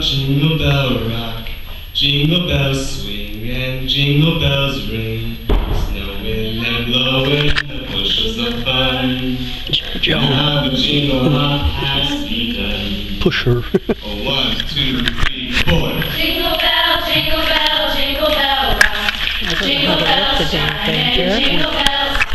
jingle bell rock. Jingle bells swing and jingle bells ring. Snowing and blowing the bushels of fun. Joe. Now the jingle hop has begun. Pusher. Oh, one, two, three, four. Jingle bell, jingle bell, jingle bell rock. Jingle bells shine chime and jingle bells